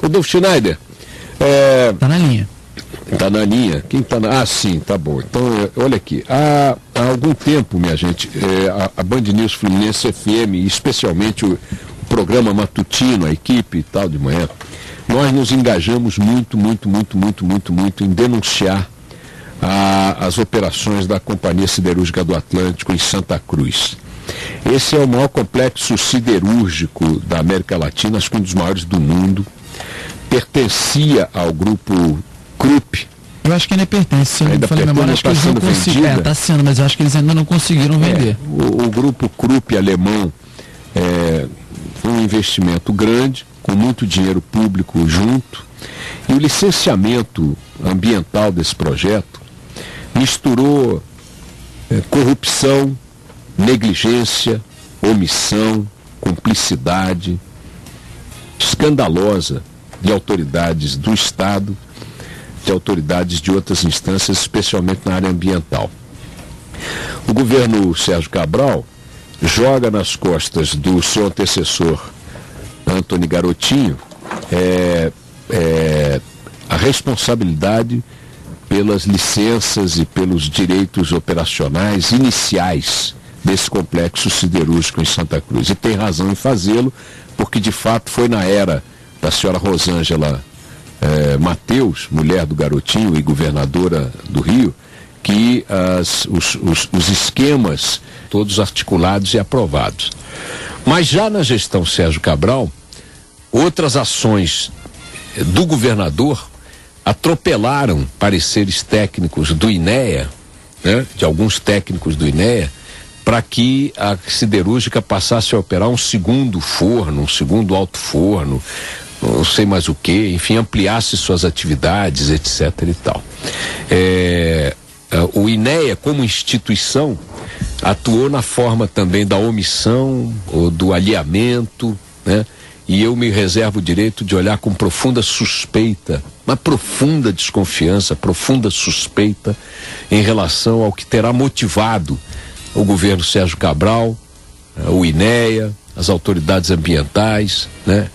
Rodolfo Schneider. É... Tá na linha. Tá na linha? Quem tá na. Ah, sim, tá bom. Então, é, olha aqui. Há, há algum tempo, minha gente, é, a, a, Band News Fluminense FM, especialmente o, o, programa matutino, a equipe e tal de manhã, nós nos engajamos muito, muito, muito, muito, muito, muito em denunciar a, as operações da Companhia Siderúrgica do Atlântico em Santa Cruz. Esse é o maior complexo siderúrgico da América Latina, acho que um dos maiores do mundo. Pertencia ao grupo Krupp. Eu acho que ainda pertence, se eu ainda não falei memória, acho que eles não conseguiram. É, tá sendo, mas eu acho que eles ainda não conseguiram é, vender. O, o, grupo Krupp alemão é um investimento grande, com muito dinheiro público junto, e o licenciamento ambiental desse projeto misturou é, corrupção, negligência, omissão, cumplicidade escandalosa de autoridades do Estado, de autoridades de outras instâncias, especialmente na área ambiental. O governo Sérgio Cabral joga nas costas do seu antecessor, Antônio Garotinho, é, é, a responsabilidade pelas licenças e pelos direitos operacionais iniciais desse complexo siderúrgico em Santa Cruz. E tem razão em fazê-lo, porque de fato foi na era da senhora Rosângela eh, Mateus, mulher do garotinho e governadora do Rio, que as, os, os, os esquemas todos articulados e aprovados. Mas já na gestão Sérgio Cabral, outras ações do governador atropelaram pareceres técnicos do INEA, né, de alguns técnicos do INEA, para que a siderúrgica passasse a operar um segundo forno, um segundo alto forno, não sei mais o que, enfim, ampliasse suas atividades, etc. e tal. É, é, o INEA, como instituição, atuou na forma também da omissão ou do alheamento, né? E eu me reservo o direito de olhar com profunda suspeita, uma profunda desconfiança, profunda suspeita em relação ao que terá motivado o governo Sérgio Cabral, eh, o INEA, as autoridades ambientais, né?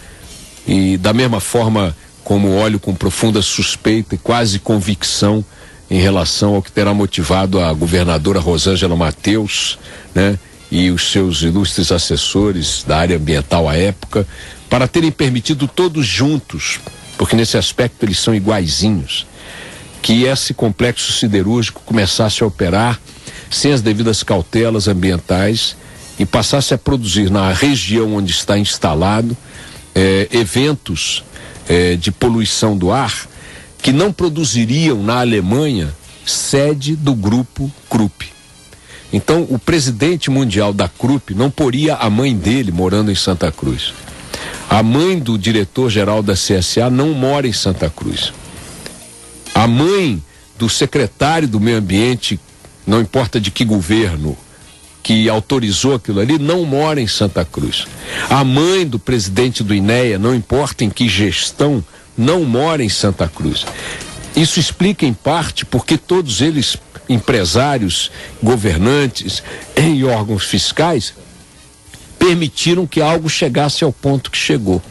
E da mesma forma como olho com profunda suspeita e quase convicção em relação ao que terá motivado a governadora Rosângela Mateus, né? E os seus ilustres assessores da área ambiental à época, para terem permitido todos juntos, porque nesse aspecto eles são iguaizinhos, que esse complexo siderúrgico começasse a operar sem as devidas cautelas ambientais e passasse a produzir na região onde está instalado eh, eventos eh, de poluição do ar que não produziriam na Alemanha sede do grupo Krupp. Então, o presidente mundial da Krupp não poria a mãe dele morando em Santa Cruz. A mãe do diretor-geral da CSA não mora em Santa Cruz. A mãe do secretário do Meio Ambiente não importa de que governo que autorizou aquilo ali, não mora em Santa Cruz. A mãe do presidente do INEA, não importa em que gestão, não mora em Santa Cruz. Isso explica em parte porque todos eles, empresários, governantes e órgãos fiscais, permitiram que algo chegasse ao ponto que chegou.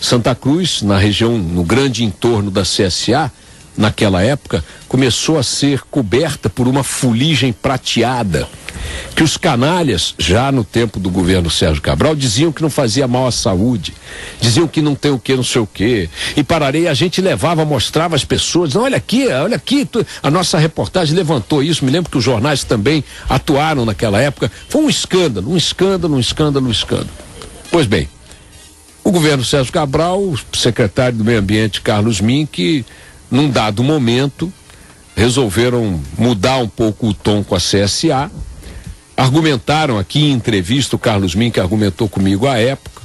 Santa Cruz, na região, no grande entorno da CSA, naquela época, começou a ser coberta por uma fuligem prateada. Que os canalhas, já no tempo do governo Sérgio Cabral, diziam que não fazia mal à saúde, diziam que não tem o que, não sei o que. E pararei, a gente levava, mostrava às pessoas, olha aqui, olha aqui, a nossa reportagem levantou isso. Me lembro que os jornais também atuaram naquela época. Foi um escândalo, um escândalo, um escândalo, um escândalo. Pois bem, o governo Sérgio Cabral, o secretário do Meio Ambiente, Carlos Mink, num dado momento, resolveram mudar um pouco o tom com a CSA. Argumentaram aqui em entrevista, o Carlos Mink argumentou comigo à época,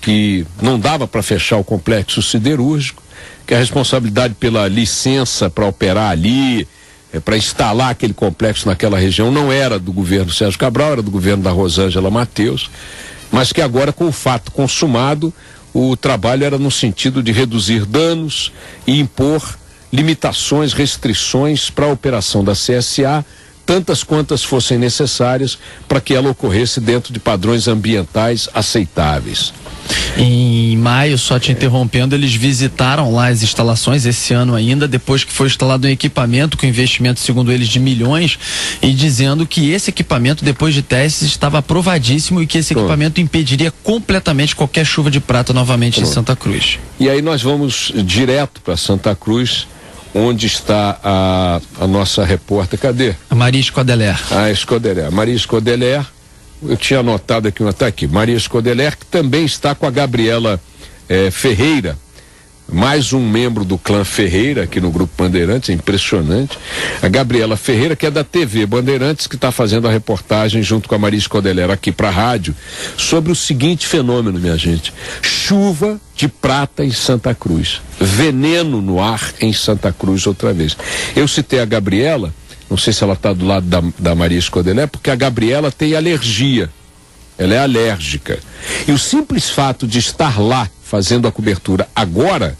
que não dava para fechar o complexo siderúrgico, que a responsabilidade pela licença para operar ali, é, para instalar aquele complexo naquela região, não era do governo Sérgio Cabral, era do governo da Rosângela Mateus, mas que agora, com o fato consumado, o trabalho era no sentido de reduzir danos e impor limitações, restrições para a operação da CSA tantas quantas fossem necessárias para que ela ocorresse dentro de padrões ambientais aceitáveis. Em maio, só te interrompendo, eles visitaram lá as instalações esse ano ainda, depois que foi instalado um equipamento com investimento, segundo eles, de milhões, e dizendo que esse equipamento, depois de testes, estava aprovadíssimo e que esse Pronto. equipamento impediria completamente qualquer chuva de prata novamente Pronto. em Santa Cruz. E aí nós vamos direto para Santa Cruz onde está a, a nossa repórter, cadê? A Maria Escodeler. A Escodeler. Maria Escodeler, eu tinha anotado aqui, está aqui, Maria Escodeler, que também está com a Gabriela eh, Ferreira, mais um membro do clã Ferreira aqui no Grupo Bandeirantes, impressionante. A Gabriela Ferreira, que é da TV Bandeirantes, que está fazendo a reportagem junto com a Maria Escodelera aqui para a rádio, sobre o seguinte fenômeno, minha gente: chuva de prata em Santa Cruz, veneno no ar em Santa Cruz outra vez. Eu citei a Gabriela, não sei se ela está do lado da, da Maria Escodelé, porque a Gabriela tem alergia. Ela é alérgica. E o simples fato de estar lá fazendo a cobertura agora,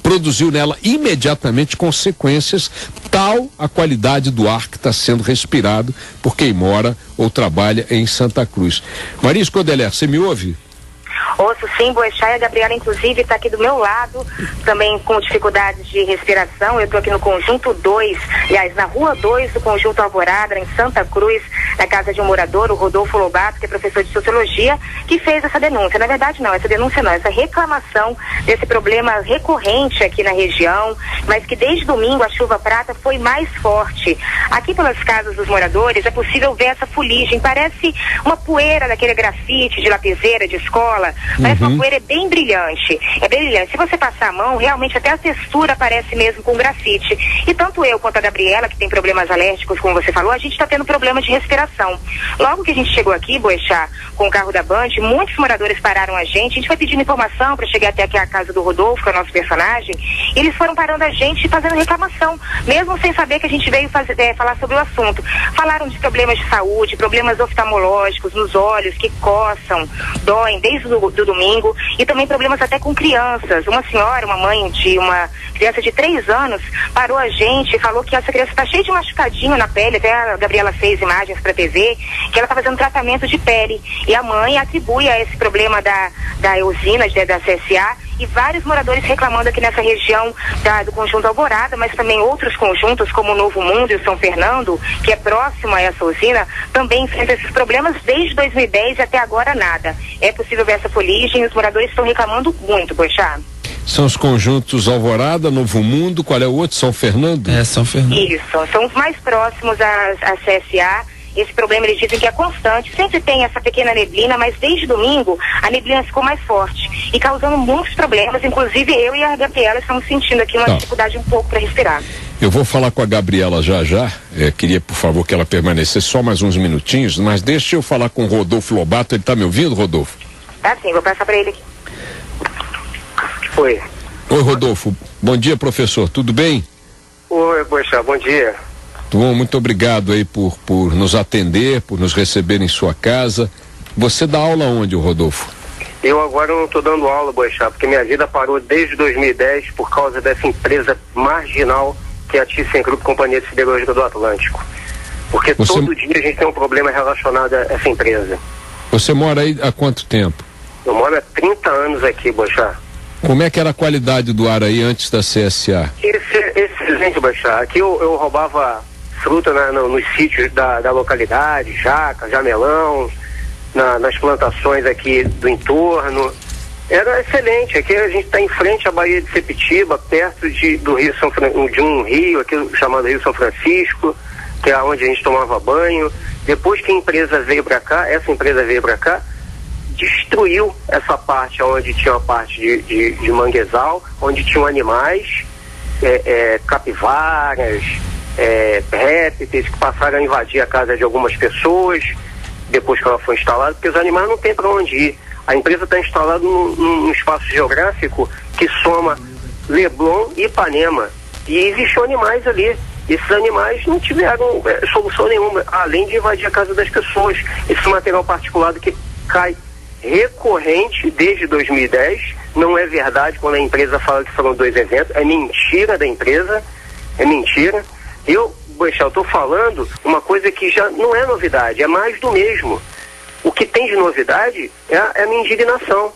produziu nela imediatamente consequências, tal a qualidade do ar que está sendo respirado por quem mora ou trabalha em Santa Cruz. Maria Escodeler, você me ouve? Ouço sim, Boechat a Gabriela, inclusive, está aqui do meu lado, também com dificuldades de respiração. Eu estou aqui no conjunto 2, aliás, na rua 2 do conjunto Alvorada, em Santa Cruz, na casa de um morador, o Rodolfo Lobato, que é professor de sociologia, que fez essa denúncia. Na verdade, não, essa denúncia não, essa reclamação desse problema recorrente aqui na região, mas que desde domingo a chuva prata foi mais forte. Aqui pelas casas dos moradores é possível ver essa fuligem, parece uma poeira daquele grafite de lapiseira de escola, Parece uhum. uma poeira é bem brilhante. É bem brilhante. Se você passar a mão, realmente até a textura parece mesmo com grafite. E tanto eu quanto a Gabriela, que tem problemas alérgicos, como você falou, a gente está tendo problema de respiração. Logo que a gente chegou aqui, Boechat, com o carro da Band, muitos moradores pararam a gente. A gente foi pedindo informação para chegar até aqui a casa do Rodolfo, que é o nosso personagem. E eles foram parando a gente e fazendo reclamação, mesmo sem saber que a gente veio fazer, é, falar sobre o assunto. Falaram de problemas de saúde, problemas oftalmológicos nos olhos, que coçam, doem desde o do, domingo e também problemas até com crianças. Uma senhora, uma mãe de uma criança de três anos, parou a gente e falou que essa criança está cheia de machucadinho na pele, até a Gabriela fez imagens para TV, que ela está fazendo tratamento de pele. E a mãe atribui a esse problema da, da usina, da CSA, e vários moradores reclamando aqui nessa região da, do conjunto Alvorada, mas também outros conjuntos como o Novo Mundo e o São Fernando, que é próximo a essa usina, também enfrentam esses problemas desde 2010 e até agora nada. É possível ver essa foligem e os moradores estão reclamando muito, Boixá. São os conjuntos Alvorada, Novo Mundo, qual é o outro? São Fernando? É, São Fernando. Isso, são os mais próximos à, à CSA esse problema eles dizem que é constante, sempre tem essa pequena neblina, mas desde domingo a neblina ficou mais forte e causando muitos problemas. Inclusive eu e a Gabriela estamos sentindo aqui uma tá. dificuldade um pouco para respirar. Eu vou falar com a Gabriela já já. É, queria, por favor, que ela permanecesse só mais uns minutinhos, mas deixa eu falar com o Rodolfo Lobato. Ele está me ouvindo, Rodolfo? Tá sim, vou passar para ele aqui. Oi. Oi, Rodolfo. Bom dia, professor. Tudo bem? Oi, poxa, bom dia. Bom, muito obrigado aí por, por nos atender, por nos receber em sua casa. Você dá aula onde, Rodolfo? Eu agora não estou dando aula, Boixá, porque minha vida parou desde 2010 por causa dessa empresa marginal que é a ThyssenKrupp Companhia de Siderúrgica do Atlântico. Porque Você... todo dia a gente tem um problema relacionado a essa empresa. Você mora aí há quanto tempo? Eu moro há 30 anos aqui, Boixá. Como é que era a qualidade do ar aí antes da CSA? Esse, excelente, Boixá. Aqui eu, eu roubava fruta na, no, nos sítios da, da localidade, jaca, jamelão, na, nas plantações aqui do entorno. Era excelente. Aqui a gente está em frente à Baía de Sepitiba, perto de, do Rio São de um rio aqui chamado Rio São Francisco, que é onde a gente tomava banho. Depois que a empresa veio para cá, essa empresa veio para cá, destruiu essa parte onde tinha a parte de, de, de manguezal, onde tinham animais, é, é, capivaras, é, répteis que passaram a invadir a casa de algumas pessoas depois que ela foi instalada, porque os animais não têm para onde ir. A empresa está instalada num, num, espaço geográfico que soma Leblon e Ipanema. E existiam animais ali. Esses animais não tiveram é, solução nenhuma, além de invadir a casa das pessoas. Esse material particulado que cai recorrente desde 2010. Não é verdade quando a empresa fala que foram dois eventos. É mentira da empresa. É mentira Eu, Boixá, eu estou falando uma coisa que já não é novidade, é mais do mesmo. O que tem de novidade é a, é a minha indignação.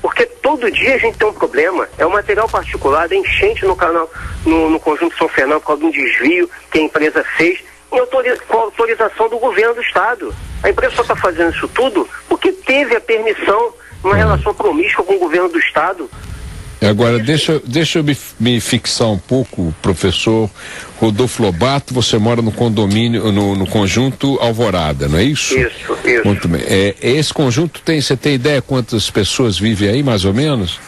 Porque todo dia a gente tem um problema. É o um material particular, é enchente no canal, no, no conjunto São Fernando por causa de um desvio que a empresa fez com autorização do governo do estado. A empresa só está fazendo isso tudo porque teve a permissão, uma relação promíscua com o governo do estado. Agora, deixa, deixa eu me, me, fixar um pouco, professor Rodolfo Lobato, você mora no condomínio, no, no conjunto Alvorada, não é isso? Isso, isso. Muito bem. É, esse conjunto tem, você tem ideia quantas pessoas vivem aí, mais ou menos?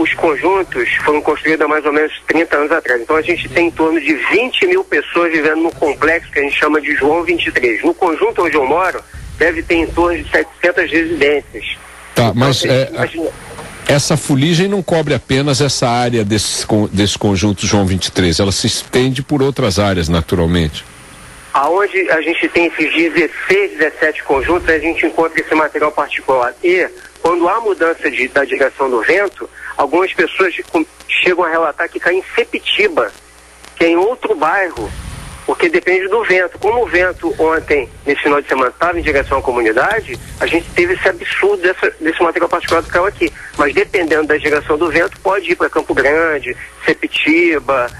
Os conjuntos foram construídos há mais ou menos 30 anos atrás. Então a gente tem em torno de 20 mil pessoas vivendo no complexo que a gente chama de João 23. No conjunto onde eu moro, deve ter em torno de 700 residências. Tá, então, mas é, essa fuligem não cobre apenas essa área desse, desse conjunto João 23, ela se estende por outras áreas, naturalmente. Aonde a gente tem esses 16, 17 conjuntos, a gente encontra esse material particular. E, quando há mudança de, da direção do vento, algumas pessoas chegam a relatar que cai em Sepitiba, que é em outro bairro, porque depende do vento. Como o vento ontem, nesse final de semana, estava em direção à comunidade, a gente teve esse absurdo dessa, desse material particular que caiu aqui. Mas dependendo da direção do vento, pode ir para Campo Grande, Sepitiba.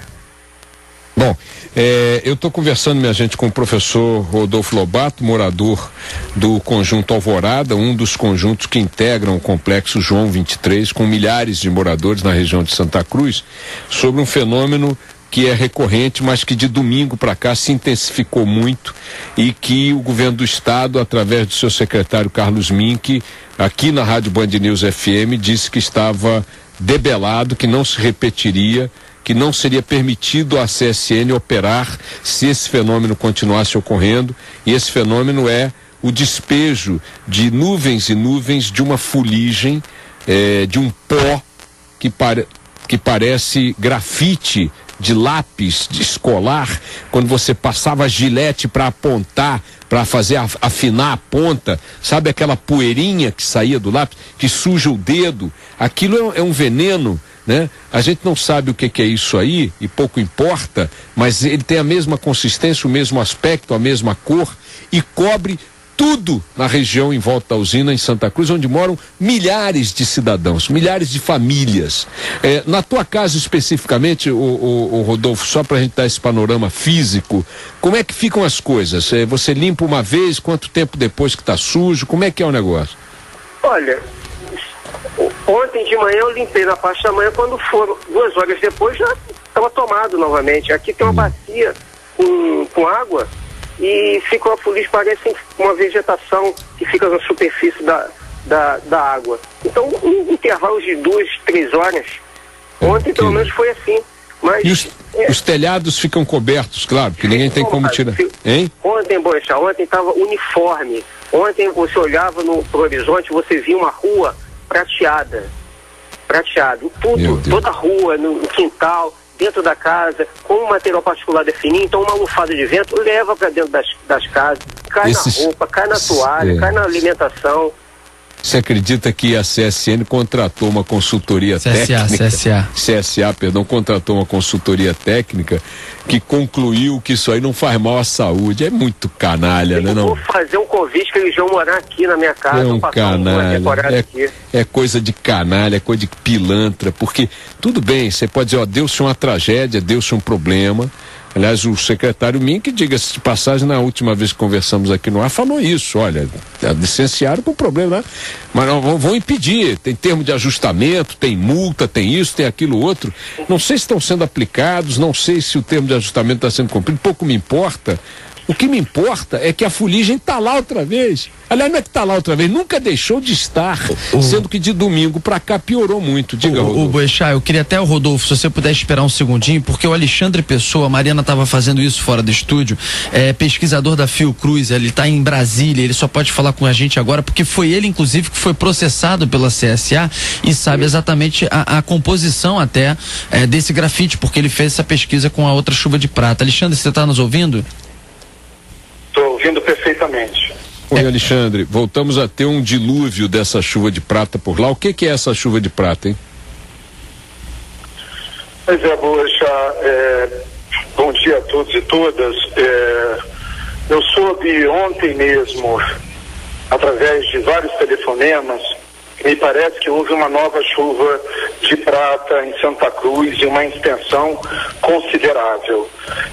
Bom, é, eu estou conversando, minha gente, com o professor Rodolfo Lobato, morador do Conjunto Alvorada, um dos conjuntos que integram o complexo João 23, com milhares de moradores na região de Santa Cruz, sobre um fenômeno que é recorrente, mas que de domingo para cá se intensificou muito e que o governo do estado, através do seu secretário Carlos Mink, aqui na Rádio Band News FM, disse que estava debelado, que não se repetiria, que não seria permitido à CSN operar se esse fenômeno continuasse ocorrendo. E esse fenômeno é o despejo de nuvens e nuvens de uma fuligem, eh, de um pó que, pare, que parece grafite de lápis de escolar, quando você passava gilete para apontar, para fazer afinar a ponta, sabe aquela poeirinha que saía do lápis, que suja o dedo? Aquilo é, é um veneno, né? A gente não sabe o que, que é isso aí e pouco importa, mas ele tem a mesma consistência, o mesmo aspecto, a mesma cor e cobre tudo na região em volta da usina, em Santa Cruz, onde moram milhares de cidadãos, milhares de famílias. É, na tua casa especificamente, o, o, o Rodolfo, só para a gente dar esse panorama físico, como é que ficam as coisas? É, você limpa uma vez, quanto tempo depois que está sujo? Como é que é o negócio? Olha, manhã eu limpei na parte da manhã, quando foram duas horas depois já estava tomado novamente. Aqui tem uma hum. bacia com, com água e fica uma fuligem, parece uma vegetação que fica na superfície da, da, da água. Então, um intervalo de duas, três horas, ontem pelo menos foi assim. Mas, e os, é, os telhados ficam cobertos, claro, que ninguém tem como tirar. Hein? Ontem, Bocha, ontem estava uniforme. Ontem você olhava no pro horizonte, você via uma rua prateada. Prateado. Tudo, toda a rua, no, quintal dentro da casa, com um material particular definido, então uma almofada de vento leva para dentro das, das casas, cai Esses... na roupa, cai na toalha, é. cai na alimentação. Você acredita que a CSN contratou uma consultoria CSA, técnica? CSA. CSA, perdão, contratou uma consultoria técnica que concluiu que isso aí não faz mal à saúde. É muito canalha, né? Não? Vou fazer um convite que eles vão morar aqui na minha casa. É um canalha. É, é, coisa de canalha, é coisa de pilantra, porque tudo bem, você pode dizer, ó, deu-se uma tragédia, deu-se um problema Aliás, o secretário Mink, diga-se de passagem, na última vez que conversamos aqui no ar, falou isso. Olha, licenciaram com problema, né? Mas não, vão impedir. Tem termo de ajustamento, tem multa, tem isso, tem aquilo outro. Não sei se estão sendo aplicados, não sei se o termo de ajustamento está sendo cumprido, pouco me importa. O que me importa é que a fuligem está lá outra vez. Aliás, não é que está lá outra vez, nunca deixou de estar, o, sendo que de domingo para cá piorou muito. Diga, o, Rodolfo. O Boechat, eu queria até o Rodolfo, se você puder esperar um segundinho, porque o Alexandre Pessoa, a Mariana estava fazendo isso fora do estúdio, é pesquisador da Fiocruz, ele está em Brasília, ele só pode falar com a gente agora, porque foi ele, inclusive, que foi processado pela CSA e sabe exatamente a, a composição até é, desse grafite, porque ele fez essa pesquisa com a outra chuva de prata. Alexandre, você está nos ouvindo? Estou ouvindo perfeitamente. Oi, Alexandre, voltamos a ter um dilúvio dessa chuva de prata por lá. O que, que é essa chuva de prata, hein? Pois é, Boa, é, Bom dia a todos e todas. É, eu soube ontem mesmo, através de vários telefonemas, me parece que houve uma nova chuva de prata em Santa Cruz e uma extensão considerável.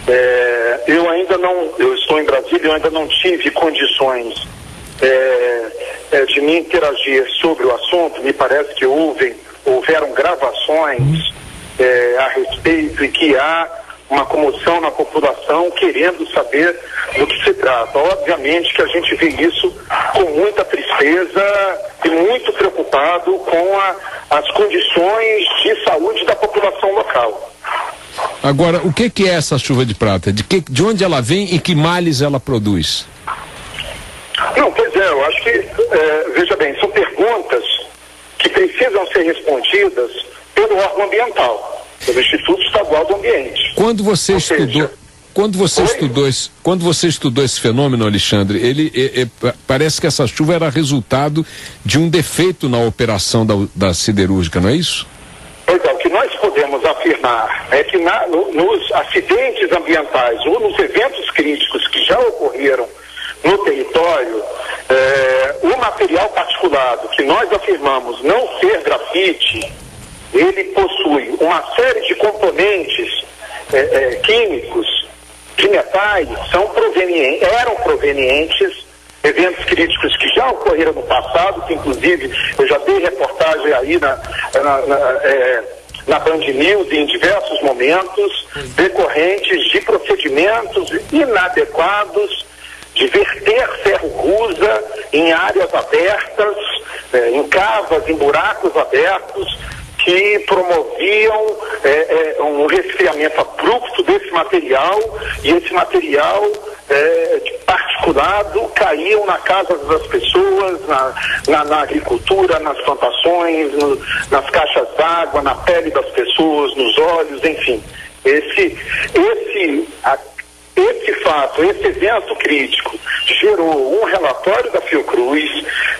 É, eu ainda não, eu estou em Brasília, eu ainda não tive condições é, é, de me interagir sobre o assunto. Me parece que houve, houveram gravações é, a respeito e que há uma comoção na população querendo saber do que se trata. Obviamente que a gente vê isso com muita tristeza e muito preocupado com a, as condições de saúde da população local. Agora, o que, que é essa chuva de prata? De, que, de onde ela vem e que males ela produz? Não, pois é, eu acho que, é, veja bem, são perguntas que precisam ser respondidas pelo órgão ambiental, pelo Instituto Estadual do Ambiente. Quando você Ou estudou. Seja, quando você estudou esse, quando você estudou esse fenômeno, Alexandre, ele é, é, parece que essa chuva era resultado de um defeito na operação da, da siderúrgica, não é isso? Pois é, o que nós podemos afirmar é que na, no, nos acidentes ambientais ou nos eventos críticos que já ocorreram no território, é, o material particulado que nós afirmamos não ser grafite, ele possui uma série de componentes é, é, químicos de metais são provenientes, eram provenientes eventos críticos que já ocorreram no passado, que inclusive eu já dei reportagem aí na, na, na, é, na Band News em diversos momentos, decorrentes de procedimentos inadequados de verter ferro rusa em áreas abertas, é, em cavas, em buracos abertos, que promoviam é, é, um resfriamento abrupto desse material e esse material é, particulado caíam na casa das pessoas, na, na, na agricultura, nas plantações, no, nas caixas d'água, na pele das pessoas, nos olhos, enfim. Esse, esse, a, esse fato, esse evento crítico, gerou um relatório da Fiocruz,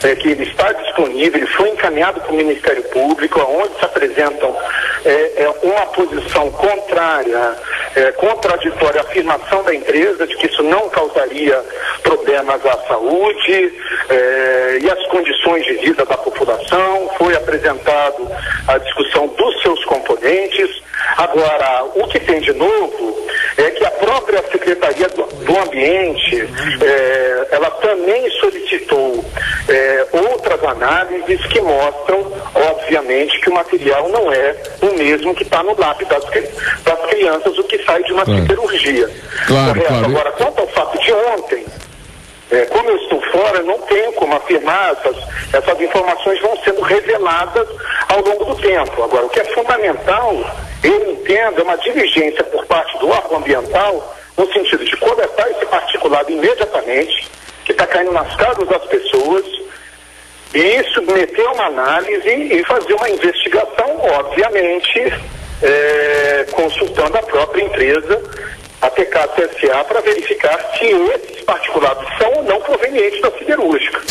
é, que ele está disponível, ele foi encaminhado para o Ministério Público, onde se apresentam é, é, uma posição contrária, é, contraditória à afirmação da empresa de que isso não causaria problemas à saúde é, e às condições de vida da população. Foi apresentado a discussão dos seus componentes. Agora, o que tem de novo é que a própria Secretaria do, do Ambiente, é, ela também solicitou é, outras análises que mostram, obviamente, que o material não é o mesmo que está no lápis das, das, crianças, o que sai de uma claro. cirurgia. Claro, claro. Agora, quanto ao fato de ontem, é, como eu estou fora, não tenho como afirmar, essas, essas informações vão sendo reveladas ao longo do tempo. Agora, o que é fundamental, eu entendo, é uma diligência por parte do órgão ambiental, no sentido de coletar esse particulado imediatamente, que está caindo nas casas das pessoas, e submeter uma análise e fazer uma investigação, obviamente, é, consultando a própria empresa a TKCSA para verificar se esses particulados são ou não provenientes da siderúrgica.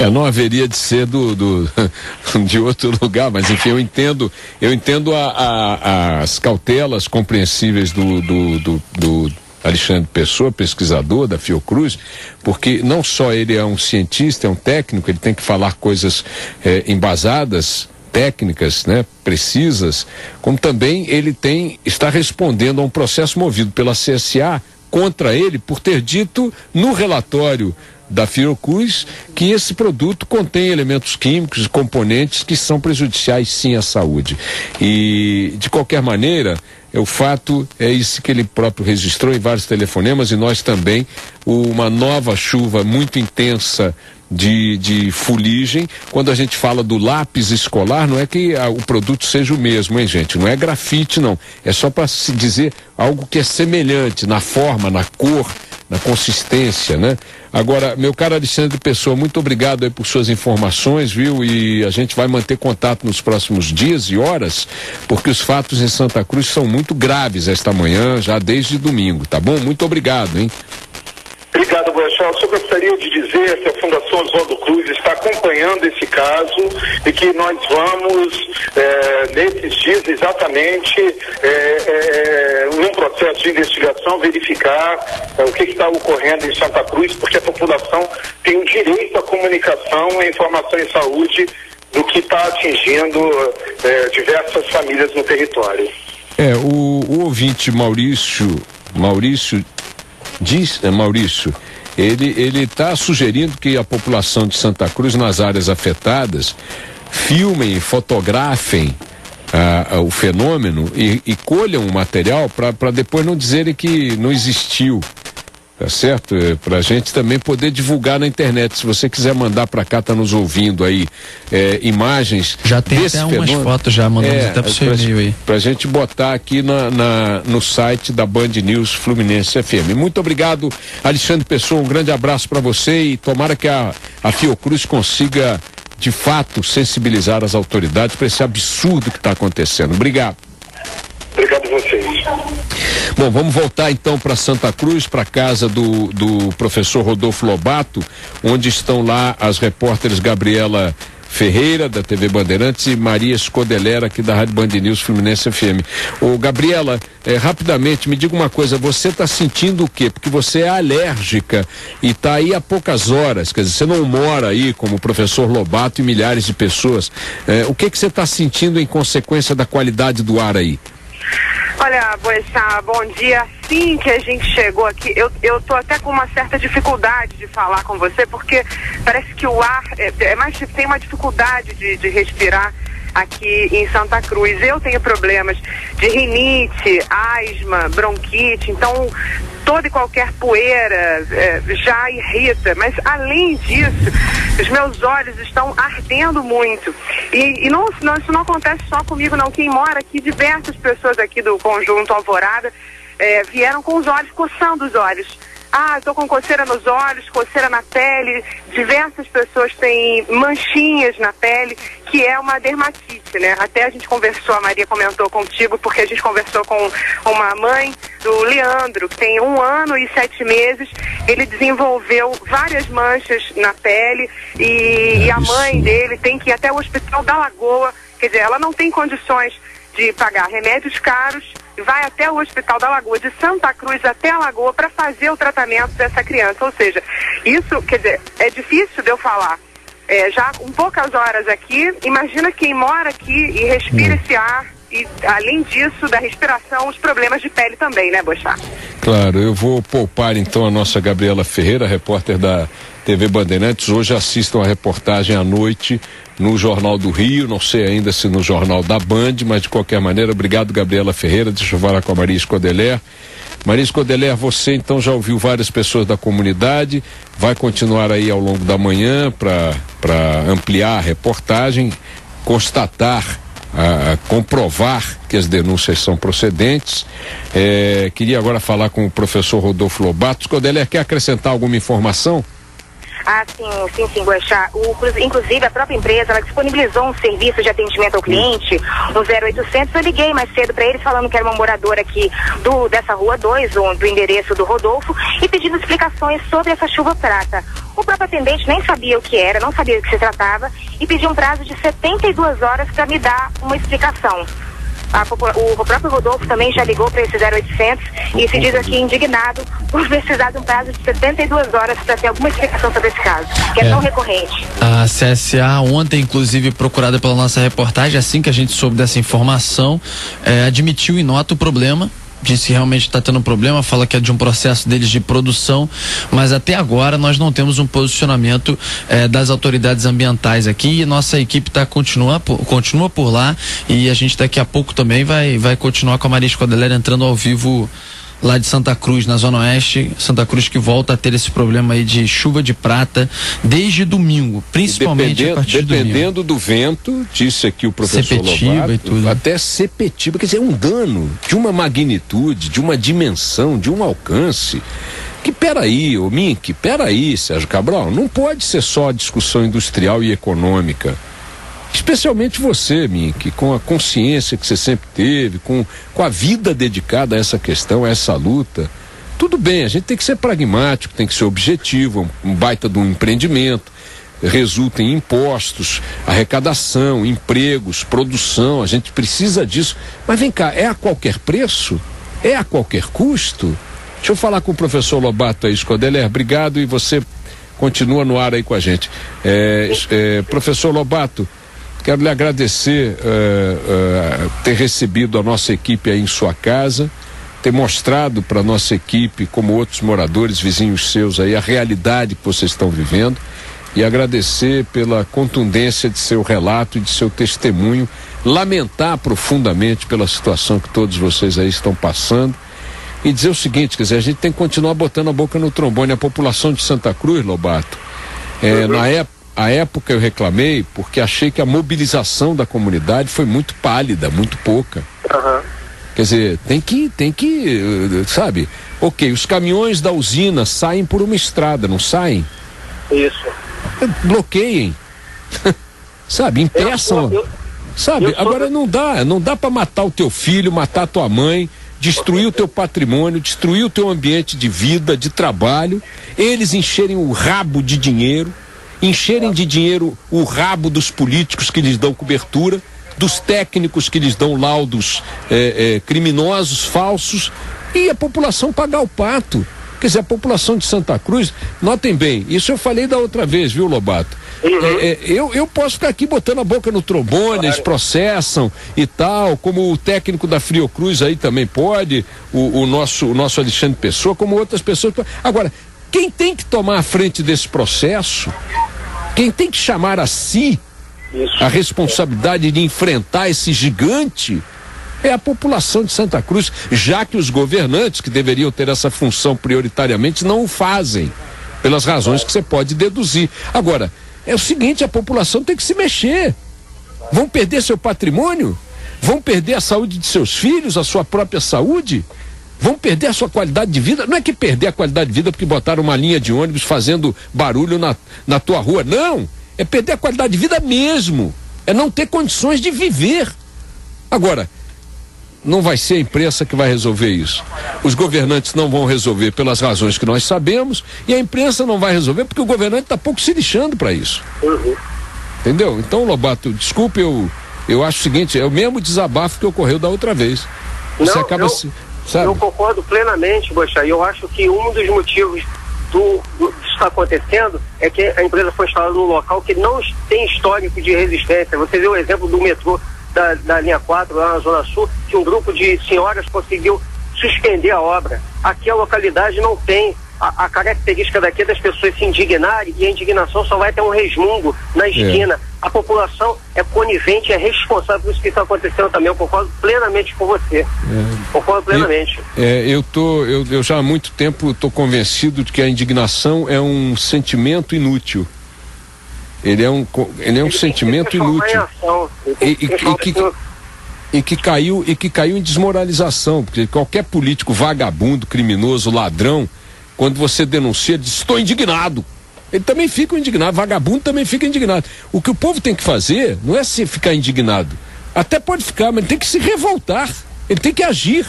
É, não haveria de ser do, do, de outro lugar, mas enfim, eu entendo, eu entendo a, a, as cautelas compreensíveis do, do, do, do Alexandre Pessoa, pesquisador da Fiocruz, porque não só ele é um cientista, é um técnico, ele tem que falar coisas é, embasadas técnicas, né, precisas, como também ele tem está respondendo a um processo movido pela CSA contra ele por ter dito no relatório da Fiocruz que esse produto contém elementos químicos e componentes que são prejudiciais sim à saúde. E de qualquer maneira, é o fato é isso que ele próprio registrou em vários telefonemas e nós também uma nova chuva muito intensa de, de fuligem. Quando a gente fala do lápis escolar, não é que a, o produto seja o mesmo, hein, gente? Não é grafite, não. É só para se dizer algo que é semelhante na forma, na cor, na consistência, né? Agora, meu caro Alexandre Pessoa, muito obrigado aí por suas informações, viu? E a gente vai manter contato nos próximos dias e horas, porque os fatos em Santa Cruz são muito graves esta manhã, já desde domingo, tá bom? Muito obrigado, hein? Boechat. Só gostaria de dizer que a Fundação Oswaldo Cruz está acompanhando esse caso e que nós vamos, é, nesses dias, exatamente, é, é, num processo de investigação verificar é, o que está ocorrendo em Santa Cruz, porque a população tem o direito à comunicação e informação em saúde do que está atingindo é, diversas famílias no território. É, o, o ouvinte Maurício, Maurício diz, é, Maurício, ele está sugerindo que a população de Santa Cruz nas áreas afetadas filmem, fotografem ah, ah, o fenômeno e, e colham o material para depois não dizerem que não existiu. Tá certo? É, para a gente também poder divulgar na internet. Se você quiser mandar para cá, tá nos ouvindo aí, é, imagens. Já tem até umas fotos, já mandamos é, até para o seu e-mail aí. Para a gente botar aqui na, na, no site da Band News Fluminense FM. Muito obrigado, Alexandre Pessoa. Um grande abraço para você e tomara que a, a Fiocruz consiga de fato sensibilizar as autoridades para esse absurdo que está acontecendo. Obrigado. Obrigado a vocês. Bom, vamos voltar então para Santa Cruz, para casa do, do professor Rodolfo Lobato, onde estão lá as repórteres Gabriela Ferreira, da TV Bandeirantes, e Maria Escodelera, aqui da Rádio Band News Fluminense FM. Ô, Gabriela, é, rapidamente, me diga uma coisa, você está sentindo o quê? Porque você é alérgica e está aí há poucas horas, quer dizer, você não mora aí como o professor Lobato e milhares de pessoas. É, o que, que você está sentindo em consequência da qualidade do ar aí? Olha, Boechat, bom dia. Assim que a gente chegou aqui, eu, eu tô até com uma certa dificuldade de falar com você, porque parece que o ar é, é mais, tem uma dificuldade de, de respirar aqui em Santa Cruz. Eu tenho problemas de rinite, asma, bronquite, então toda e qualquer poeira é, já irrita. Mas além disso, os meus olhos estão ardendo muito. E, e não, não, isso não acontece só comigo, não. Quem mora aqui, diversas pessoas aqui do conjunto Alvorada é, vieram com os olhos, coçando os olhos. Ah, estou com coceira nos olhos, coceira na pele. Diversas pessoas têm manchinhas na pele, que é uma dermatite, né? Até a gente conversou, a Maria comentou contigo, porque a gente conversou com uma mãe do Leandro, que tem um ano e sete meses. Ele desenvolveu várias manchas na pele e, e a mãe dele tem que ir até o hospital da Lagoa. Quer dizer, ela não tem condições de pagar remédios caros, vai até o Hospital da Lagoa, de Santa Cruz até a Lagoa, para fazer o tratamento dessa criança. Ou seja, isso, quer dizer, é difícil de eu falar. É, já com poucas horas aqui, imagina quem mora aqui e respira hum. esse ar e, além disso, da respiração, os problemas de pele também, né, Bochá? Claro, eu vou poupar então a nossa Gabriela Ferreira, repórter da TV Bandeirantes. Hoje assistam a reportagem à noite no Jornal do Rio, não sei ainda se no Jornal da Band, mas de qualquer maneira, obrigado Gabriela Ferreira, deixa eu falar com a Maria Escodeler. Maria Escodeler, você então já ouviu várias pessoas da comunidade, vai continuar aí ao longo da manhã para ampliar a reportagem, constatar, a, a comprovar que as denúncias são procedentes. É, queria agora falar com o professor Rodolfo Lobato. Escodeler, quer acrescentar alguma informação? Ah, sim, sim, Guaxá. O, inclusive, a própria empresa, ela disponibilizou um serviço de atendimento ao cliente, um 0800. Eu liguei mais cedo para ele falando que era uma moradora aqui do, dessa rua 2, do, do endereço do Rodolfo, e pedindo explicações sobre essa chuva prata. O próprio atendente nem sabia o que era, não sabia do que se tratava, e pediu um prazo de 72 horas para me dar uma explicação. O, o, próprio Rodolfo também já ligou para esse 0800 e se diz aqui indignado por precisar de um prazo de 72 horas para ter alguma explicação sobre esse caso, que é, é, tão recorrente. A CSA, ontem, inclusive, procurada pela nossa reportagem, assim que a gente soube dessa informação, é, admitiu em nota o problema disse realmente está tendo um problema, fala que é de um processo deles de produção, mas até agora nós não temos um posicionamento eh, das autoridades ambientais aqui e nossa equipe tá, continua, por, continua por lá e a gente daqui a pouco também vai, vai continuar com a Maria Escodelera entrando ao vivo lá de Santa Cruz, na Zona Oeste, Santa Cruz que volta a ter esse problema aí de chuva de prata desde domingo, principalmente a partir dependendo do vento, disse aqui o professor Sepetiba Lobato, e tudo. até Sepetiba, quer dizer, é um dano de uma magnitude, de uma dimensão, de um alcance. Que peraí, ô Mink, peraí, Sérgio Cabral, não pode ser só discussão industrial e econômica. Especialmente você, Mink, com a consciência que você sempre teve, com, com a vida dedicada a essa questão, a essa luta. Tudo bem, a gente tem que ser pragmático, tem que ser objetivo, um baita de um empreendimento, resulta em impostos, arrecadação, empregos, produção, a gente precisa disso. Mas vem cá, é a qualquer preço? É a qualquer custo? Deixa eu falar com o professor Lobato aí, Scodeler. Obrigado e você continua no ar aí com a gente. É, é, professor Lobato, quero lhe agradecer uh, uh, ter recebido a nossa equipe aí em sua casa, ter mostrado para a nossa equipe, como outros moradores, vizinhos seus aí, a realidade que vocês estão vivendo e agradecer pela contundência de seu relato e de seu testemunho, lamentar profundamente pela situação que todos vocês aí estão passando e dizer o seguinte, quer dizer, a gente tem que continuar botando a boca no trombone. A população de Santa Cruz, Lobato, é, uhum. na época a época eu reclamei porque achei que a mobilização da comunidade foi muito pálida, muito pouca. Uhum. Quer dizer, tem que, tem que, sabe? Ok, os caminhões da usina saem por uma estrada, não saem? Isso. Bloqueiem. sabe, impeçam. Eu, eu, sabe, eu agora não dá, não dá para matar o teu filho, matar tua mãe, destruir o teu patrimônio, destruir o teu ambiente de vida, de trabalho, eles encherem o rabo de dinheiro, encherem de dinheiro o rabo dos políticos que lhes dão cobertura, dos técnicos que lhes dão laudos é, é, criminosos, falsos, e a população pagar o pato. Quer dizer, a população de Santa Cruz, notem bem, isso eu falei da outra vez, viu, Lobato? Uhum. É, eu, eu posso ficar aqui botando a boca no trombone, eles processam e tal, como o técnico da Friocruz aí também pode, o, o, nosso, o nosso Alexandre Pessoa, como outras pessoas. Agora, quem tem que tomar a frente desse processo, quem tem que chamar a si Isso. a responsabilidade de enfrentar esse gigante, é a população de Santa Cruz, já que os governantes, que deveriam ter essa função prioritariamente, não o fazem, pelas razões que você pode deduzir. Agora, é o seguinte: a população tem que se mexer. Vão perder seu patrimônio? Vão perder a saúde de seus filhos, a sua própria saúde? Vão perder a sua qualidade de vida? Não é que perder a qualidade de vida porque botaram uma linha de ônibus fazendo barulho na, na tua rua. Não! É perder a qualidade de vida mesmo. É não ter condições de viver. Agora, não vai ser a imprensa que vai resolver isso. Os governantes não vão resolver pelas razões que nós sabemos e a imprensa não vai resolver porque o governante está pouco se lixando para isso. Uhum. Entendeu? Então, Lobato, desculpe, eu, eu acho o seguinte: é o mesmo desabafo que ocorreu da outra vez. Você não, acaba se. Sabe? Eu concordo plenamente, Bocha, e eu acho que um dos motivos do, do que está acontecendo é que a empresa foi instalada num local que não tem histórico de resistência. Você vê o exemplo do metrô da, da linha 4, lá na Zona Sul, que um grupo de senhoras conseguiu suspender a obra. Aqui a localidade não tem. A, a característica daqui é das pessoas se indignarem e a indignação só vai ter um resmungo na é. esquina. É. A população é conivente, é responsável por isso que está acontecendo também. Eu concordo plenamente com você. É. Concordo plenamente. Eu, é, eu, tô, eu, eu já há muito tempo estou convencido de que a indignação é um sentimento inútil ele é um, ele é um sentimento inútil. E, e, e, que, e, que caiu, e que caiu em desmoralização, porque qualquer político vagabundo, criminoso, ladrão, quando você denuncia, diz: estou indignado. Ele também fica indignado, vagabundo também fica indignado. O que o povo tem que fazer não é se ficar indignado. Até pode ficar, mas ele tem que se revoltar. Ele tem que agir.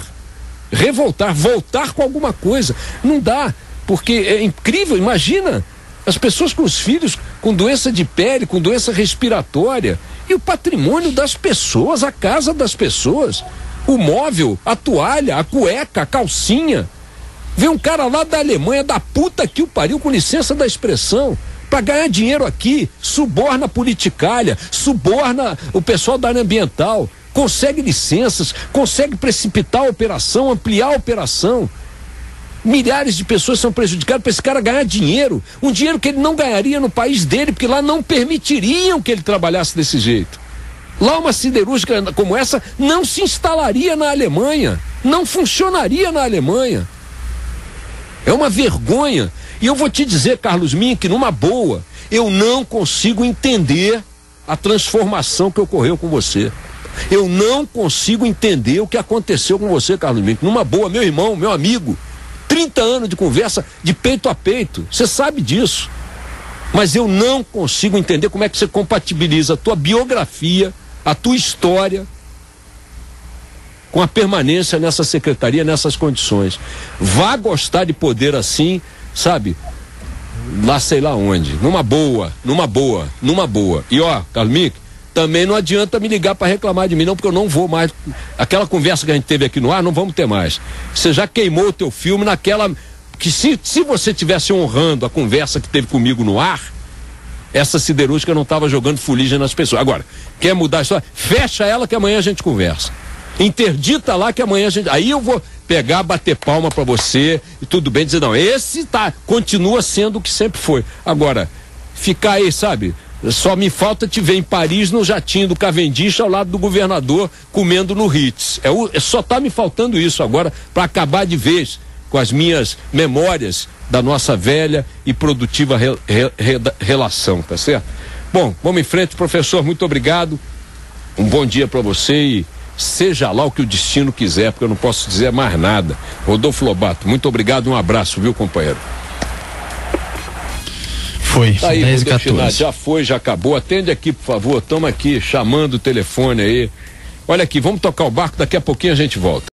Revoltar, voltar com alguma coisa. Não dá, porque é incrível, imagina as pessoas com os filhos com doença de pele, com doença respiratória. E o patrimônio das pessoas, a casa das pessoas. O móvel, a toalha, a cueca, a calcinha. Vê um cara lá da Alemanha, da puta que o pariu, com licença da expressão, para ganhar dinheiro aqui, suborna a politicalha, suborna o pessoal da área ambiental, consegue licenças, consegue precipitar a operação, ampliar a operação. Milhares de pessoas são prejudicadas para esse cara ganhar dinheiro. Um dinheiro que ele não ganharia no país dele, porque lá não permitiriam que ele trabalhasse desse jeito. Lá uma siderúrgica como essa não se instalaria na Alemanha, não funcionaria na Alemanha. É uma vergonha. E eu vou te dizer, Carlos Mink, numa boa, eu não consigo entender a transformação que ocorreu com você. Eu não consigo entender o que aconteceu com você, Carlos Mink. Numa boa, meu irmão, meu amigo. 30 anos de conversa de peito a peito. Você sabe disso. Mas eu não consigo entender como é que você compatibiliza a tua biografia, a tua história, com a permanência nessa secretaria, nessas condições. Vá gostar de poder assim, sabe? Lá sei lá onde. Numa boa, numa boa, numa boa. E ó, Carlos também não adianta me ligar para reclamar de mim, não, porque eu não vou mais. Aquela conversa que a gente teve aqui no ar, não vamos ter mais. Você já queimou o teu filme naquela. Que se, se você tivesse honrando a conversa que teve comigo no ar, essa siderúrgica não estava jogando fuligem nas pessoas. Agora, quer mudar a história? Fecha ela que amanhã a gente conversa. Interdita lá que amanhã a gente. Aí eu vou pegar, bater palma para você e tudo bem, dizer, não, esse tá, continua sendo o que sempre foi. Agora, ficar aí, sabe? Só me falta te ver em Paris no jatinho do Cavendish ao lado do governador comendo no Ritz. É, o, é só tá me faltando isso agora para acabar de vez com as minhas memórias da nossa velha e produtiva re, re, re, relação, tá certo? Bom, vamos em frente, professor, muito obrigado. Um bom dia para você e seja lá o que o destino quiser, porque eu não posso dizer mais nada. Rodolfo Lobato, muito obrigado, um abraço, viu, companheiro? Foi, tá aí, 10 14. Já foi, já acabou. Atende aqui, por favor. Estamos aqui chamando o telefone aí. Olha aqui, vamos tocar o barco, daqui a pouquinho a gente volta.